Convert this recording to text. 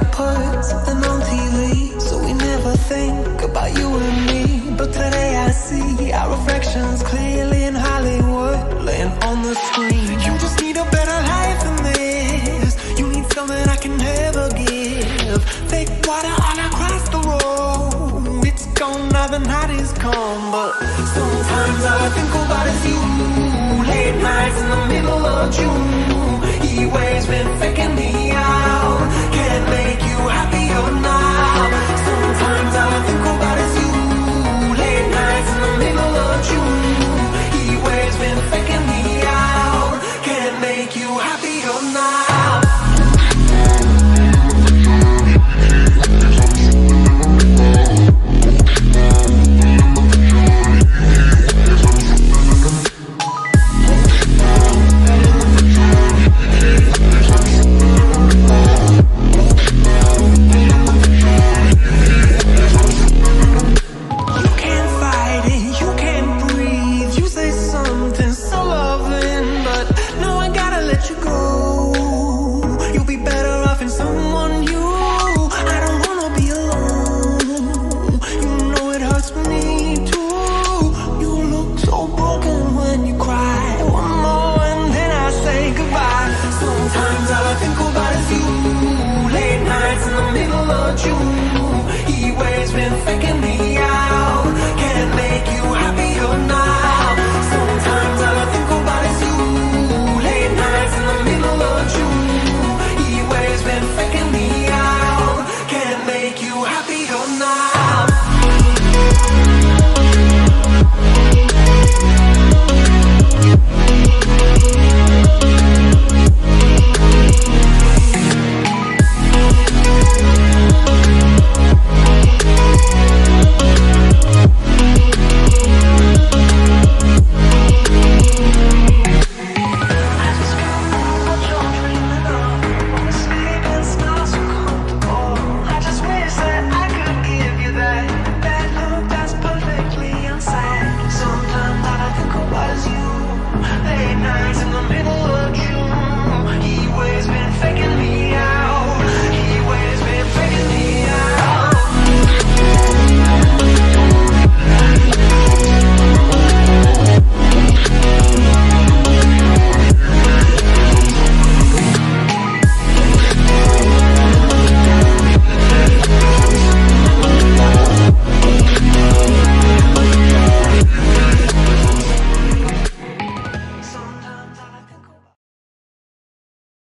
heard something on TV, so we never think about you and me. But today I see our reflections clearly in Hollywood, laying on the screen. You just need a better life than this. You need something I can never give. Fake water all across the road. It's gone now, the night is come, but sometimes all I think about is you. You happier